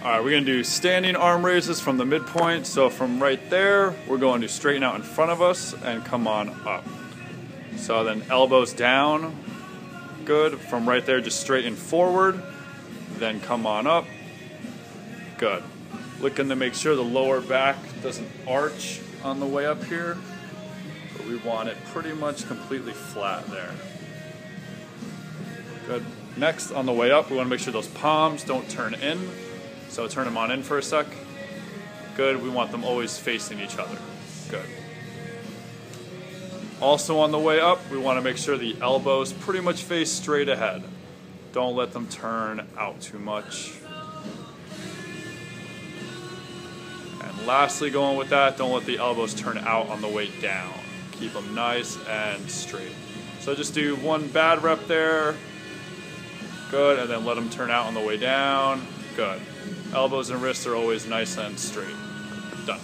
All right, we're gonna do standing arm raises from the midpoint. So from right there, we're going to straighten out in front of us and come on up. So then elbows down, good. From right there, just straighten forward, then come on up, good. Looking to make sure the lower back doesn't arch on the way up here, but we want it pretty much completely flat there. Good. Next, on the way up, we want to make sure those palms don't turn in. So turn them on in for a sec. Good. We want them always facing each other. Good. Also on the way up, we want to make sure the elbows pretty much face straight ahead. Don't let them turn out too much. And lastly, going with that, don't let the elbows turn out on the way down. Keep them nice and straight. So just do one bad rep there. Good, and then let them turn out on the way down. Good. Elbows and wrists are always nice and straight. Done.